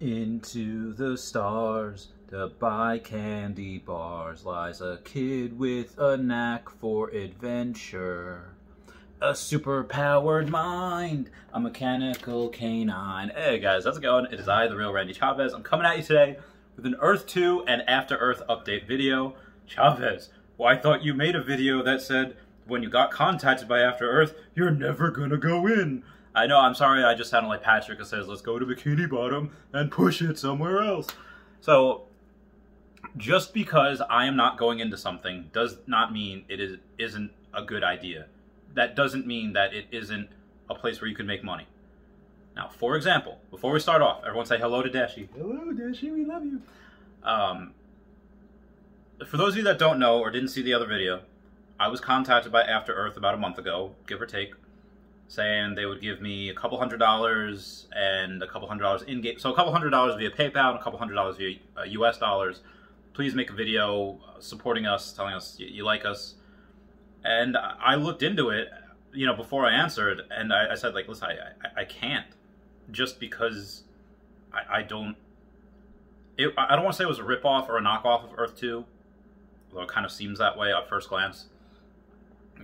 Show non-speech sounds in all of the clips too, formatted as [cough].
Into the stars to buy candy bars lies a kid with a knack for adventure. A super-powered mind, a mechanical canine. Hey guys, how's it going? It is I, the real Randy Chavez. I'm coming at you today with an Earth 2 and After Earth update video. Chavez, well, I thought you made a video that said when you got contacted by After Earth, you're never gonna go in. I know, I'm sorry, I just sounded like Patrick who says, let's go to Bikini Bottom and push it somewhere else. So, just because I am not going into something does not mean it is, isn't a good idea. That doesn't mean that it isn't a place where you can make money. Now, for example, before we start off, everyone say hello to Dashy. Hello, Dashy, we love you. Um, for those of you that don't know or didn't see the other video, I was contacted by After Earth about a month ago, give or take, saying they would give me a couple hundred dollars and a couple hundred dollars in game. So a couple hundred dollars via PayPal and a couple hundred dollars via uh, US dollars. Please make a video uh, supporting us, telling us you, you, like us. And I looked into it, you know, before I answered, and I, I said, like, listen, I, I, I, can't, just because I, I don't. It, I don't want to say it was a ripoff or a knockoff of Earth Two, although it kind of seems that way at first glance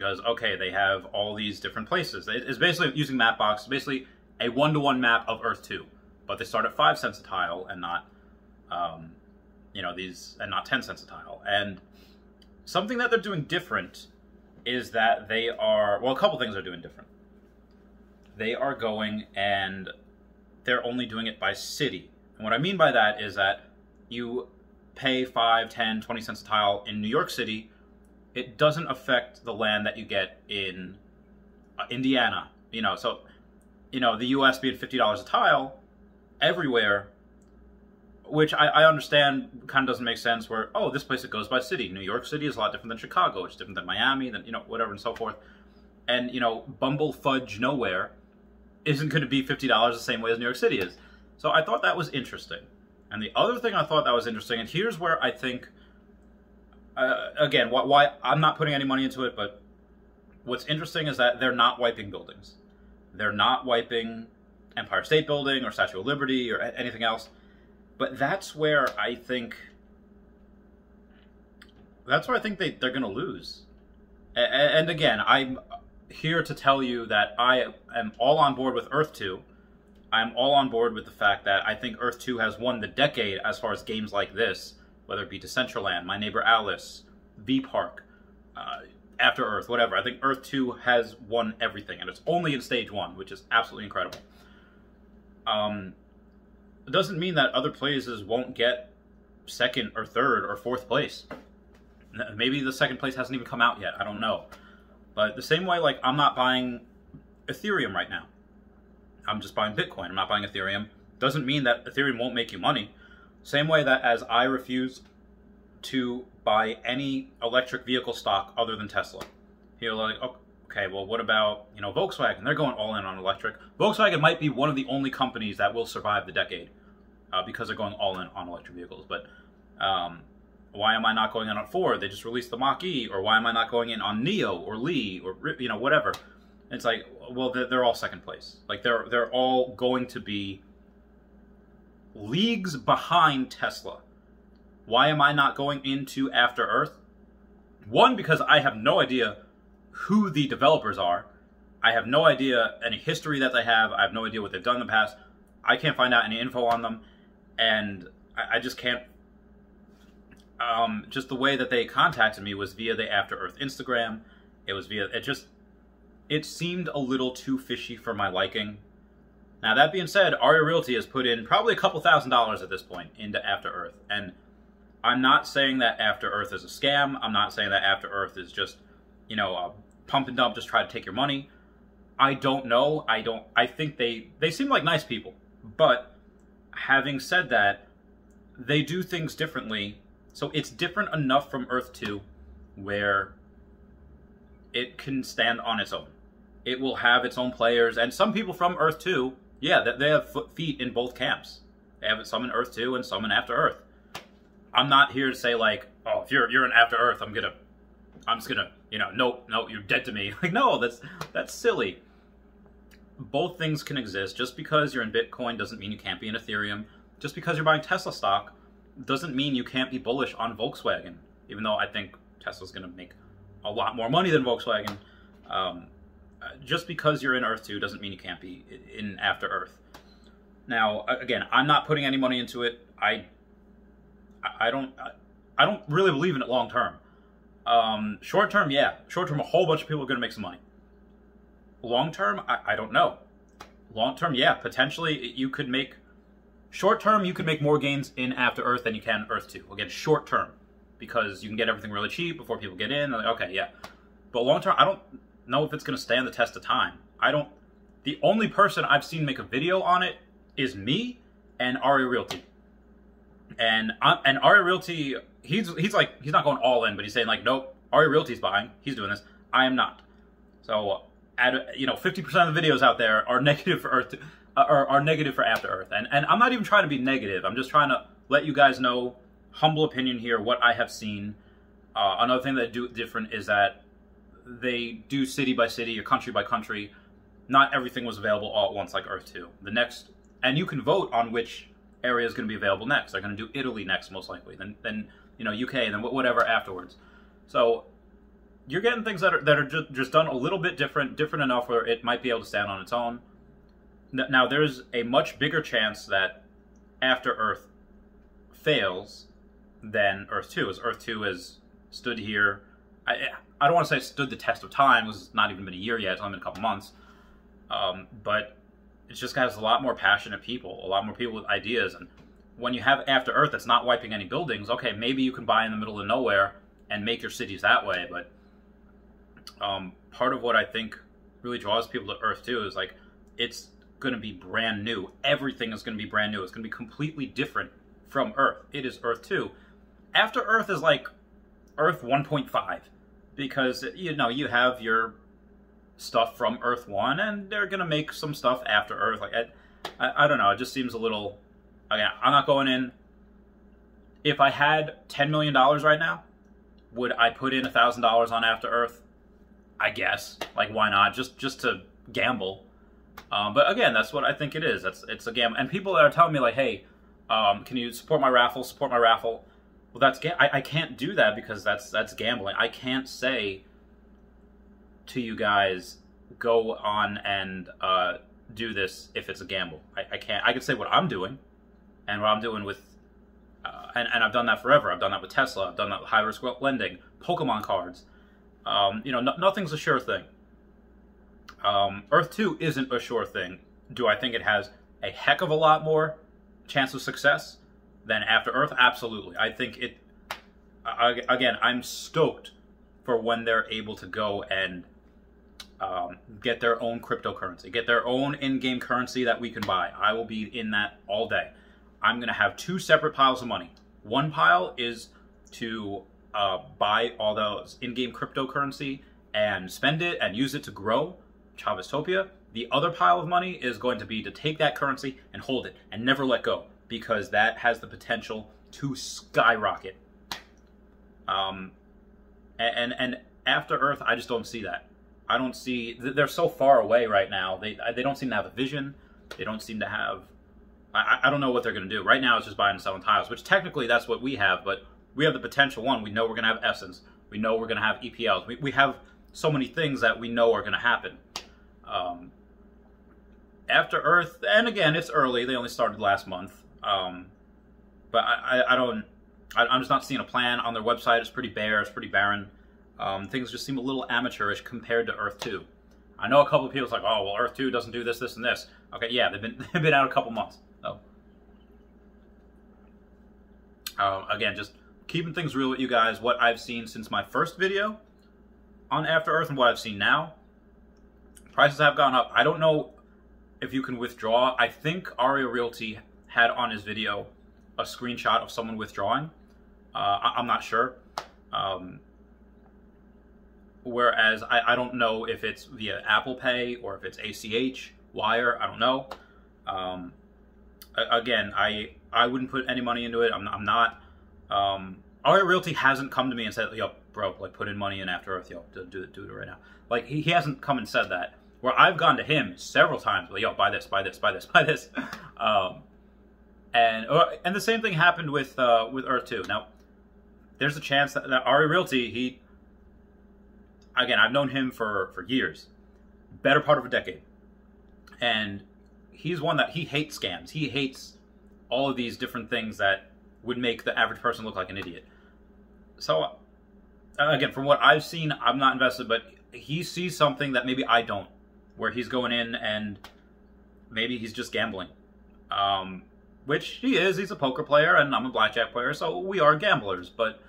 goes, okay, they have all these different places. It's basically using Mapbox, basically a one-to-one map of Earth 2, but they start at 5 cents a tile and not, um, you know, these, and not 10 cents a tile. And something that they're doing different is that they are, well, a couple things they're doing different. They are going and they're only doing it by city. And what I mean by that is that you pay 5, 10, 20 cents a tile in New York City, it doesn't affect the land that you get in uh, Indiana. You know, so you know the U.S. being fifty dollars a tile everywhere, which I, I understand kind of doesn't make sense. Where oh, this place it goes by city. New York City is a lot different than Chicago. It's different than Miami. Than you know whatever and so forth. And you know, Bumble Fudge Nowhere isn't going to be fifty dollars the same way as New York City is. So I thought that was interesting. And the other thing I thought that was interesting, and here's where I think uh, again, why, why I'm not putting any money into it, but what's interesting is that they're not wiping buildings. They're not wiping Empire State Building or Statue of Liberty or anything else. But that's where I think that's where I think they, they're going to lose. And again, I'm here to tell you that I am all on board with Earth 2. I'm all on board with the fact that I think Earth 2 has won the decade as far as games like this whether it be Decentraland, My Neighbor Alice, V Park, uh, After Earth, whatever. I think Earth 2 has won everything, and it's only in Stage 1, which is absolutely incredible. Um, it doesn't mean that other places won't get second or third or fourth place. Maybe the second place hasn't even come out yet. I don't know. But the same way, like, I'm not buying Ethereum right now. I'm just buying Bitcoin. I'm not buying Ethereum. Doesn't mean that Ethereum won't make you money. Same way that as I refuse to buy any electric vehicle stock other than Tesla. You're like, okay, well, what about, you know, Volkswagen? They're going all in on electric. Volkswagen might be one of the only companies that will survive the decade uh, because they're going all in on electric vehicles. But um, why am I not going in on Ford? They just released the Mach-E. Or why am I not going in on NIO or Li or, you know, whatever. It's like, well, they're, they're all second place. Like, they're, they're all going to be leagues behind Tesla. Why am I not going into After Earth? One, because I have no idea who the developers are. I have no idea any history that they have. I have no idea what they've done in the past. I can't find out any info on them. And I, I just can't. Um, just the way that they contacted me was via the After Earth Instagram. It was via. It just. It seemed a little too fishy for my liking. Now, that being said, Aria Realty has put in probably a couple thousand dollars at this point into After Earth. And I'm not saying that After Earth is a scam. I'm not saying that After Earth is just, you know, a pump and dump, just try to take your money. I don't know. I don't. I think they they seem like nice people, but having said that, they do things differently. So it's different enough from Earth Two, where it can stand on its own. It will have its own players, and some people from Earth Two yeah, they have feet in both camps. They have some in Earth 2 and some in After Earth. I'm not here to say like, oh, if you're you're in After Earth, I'm gonna, I'm just gonna, you know, no, no, you're dead to me. [laughs] Like, no, that's that's silly. Both things can exist. Just because you're in Bitcoin doesn't mean you can't be in Ethereum. just because you're buying Tesla stock doesn't mean you can't be bullish on Volkswagen, even though I think Tesla's to make a lot more money than Volkswagen. Um, just because you're in Earth 2 doesn't mean you can't be in After Earth. Now, again, I'm not putting any money into it. I, I don't, I don't really believe in it long term. Um, short term, yeah, short term, a whole bunch of people are going to make some money. Long term, I, I don't know. Long term, yeah, potentially you could make. Short term, you could make more gains in After Earth than you can Earth 2. Again, short term, because you can get everything really cheap before people get in. Like, okay, yeah. But long term, I don't know if it's going to stand the test of time. I don't. The only person I've seen make a video on it is me and Ari Realty. And uh, and Ari Realty, he's he's like he's not going all in, but he's saying like, nope, Ari Realty's buying. He's doing this. I am not. So at you know, 50% of the videos out there are [laughs] negative for Earth, uh, are, are negative for After Earth, and and I'm not even trying to be negative. I'm just trying to let you guys know, humble opinion here, what I have seen. Uh, another thing that do different is that they do city by city or country by country. Not everything was available all at once like Earth 2. The next, and you can vote on which area is going to be available next. They're going to do Italy next, most likely. Then, then you know UK, and then whatever afterwards. So you're getting things that are that are just, just done a little bit different, different enough where it might be able to stand on its own. Now, there's a much bigger chance that After Earth fails than Earth Two, as Earth Two has stood here. I I don't want to say stood the test of time. It's not even been a year yet. It's only been a couple months. Um, but it just has a lot more passionate people, a lot more people with ideas. And when you have After Earth that's not wiping any buildings, okay, maybe you can buy in the middle of nowhere and make your cities that way. But um, part of what I think really draws people to Earth 2 is like it's going to be brand new. Everything is going to be brand new. It's going to be completely different from Earth. It is Earth 2. After Earth is like Earth 1.5 because you know you have your stuff from Earth 1 and they're to make some stuff after Earth like I, I, I don't know, it just seems a little again, I'm not going in if I had 10 million dollars right now, would I put in a $1000 on After Earth? I guess. Like, why not? Just just to gamble. Um, but again, that's what I think it is. That's it's a gamble. And people that are telling me like, hey, um, can you support my raffle? Support my raffle. Well, that's I, I can't do that because that's that's gambling. I can't say to you guys go on and uh, do this if it's a gamble. I, I can't. I can say what I'm doing, and what I'm doing with, uh, and and I've done that forever. I've done that with Tesla. I've done that with high risk lending, Pokemon cards. Um, you know, no, nothing's a sure thing. Um, Earth 2 isn't a sure thing. Do I think it has a heck of a lot more chance of success than After Earth? Absolutely. I think it. I, again, I'm stoked for when they're able to go and um, get their own cryptocurrency, get their own in-game currency that we can buy. I will be in that all day. I'm going to have two separate piles of money. One pile is to uh, buy all those in-game cryptocurrency and spend it and use it to grow Chavistopia. The other pile of money is going to be to take that currency and hold it and never let go because that has the potential to skyrocket. Um, and and after Earth, I just don't see that. I don't see they're so far away right now. They they don't seem to have a vision. They don't seem to have. I, I don't know what they're going to do. Right now, it's just buying and selling tiles, which technically that's what we have. But we have the potential. One, we know we're going to have Essence. We know we're going to have EPLs. We, we have so many things that we know are going to happen. Um, after Earth, and again, it's early. They only started last month. Um, but I, I, I don't. I, am just not seeing a plan on their website. It's pretty bare. It's pretty barren. Um, things just seem a little amateurish compared to Earth 2. I know a couple of people's like, oh well, Earth 2 doesn't do this, this, and this. Okay, yeah, they've been [laughs] they've been out a couple months. So um, again, just keeping things real with you guys, what I've seen since my first video on After Earth and what I've seen now. Prices have gone up. I don't know if you can withdraw. I think Aria Realty had on his video a screenshot of someone withdrawing. Uh, I- am not sure. Um, whereas I, I don't know if it's via Apple Pay or if it's ACH, Wire. I don't know. Um, again, I I wouldn't put any money into it. I'm, I'm not. Um, Realty hasn't come to me and said, "Yo, bro, like put in money in After Earth, yo, do, do, do it right now." Like he, he hasn't come and said that. Where I've gone to him several times, like, "Yo, buy this, buy this, buy this, buy this," [laughs] um, and uh, and the same thing happened with uh, with Earth Two. Now, there's a chance that, that Ari Realty, he again, I've known him for for years, better part of a decade, and he's one that he hates scams. He hates all of these different things that would make the average person look like an idiot. So, uh, again, from what I've seen, I'm not invested, but he sees something that maybe I don't, where he's going in and maybe he's just gambling. Um, which he is. He's a poker player, and I'm a blackjack player, so we are gamblers. But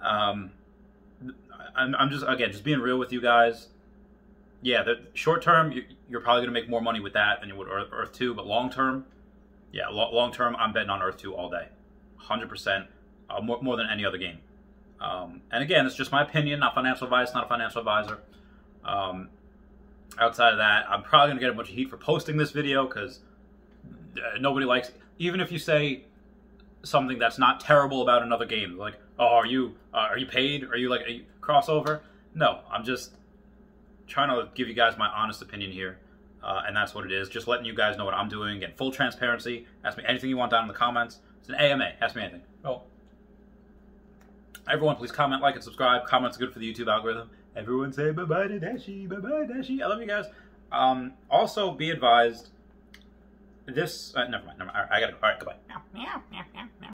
um, I'm, I'm just again just being real with you guys. Yeah, the short term you're probably going to make more money with that than you would Earth, Earth Two, but long term, yeah, long term I'm betting on Earth Two all day, hundred uh, percent, more more than any other game. Um, and again, it's just my opinion, not financial advice, not a financial advisor. Um, outside of that, I'm probably going to get a bunch of heat for posting this video because uh, nobody likes. Even if you say something that's not terrible about another game, like, "Oh, are you uh, are you paid? Are you like a crossover?" No, I'm just trying to give you guys my honest opinion here, uh, and that's what it is. Just letting you guys know what I'm doing. Get full transparency. Ask me anything you want down in the comments. It's an AMA. Ask me anything. Oh. Everyone, please comment, like, and subscribe. Comments are good for the YouTube algorithm. Everyone say bye bye to Dashy, bye bye Dashy. I love you guys. Um, also, be advised. This uh, never mind. Never mind. I gotta go. All right, goodbye.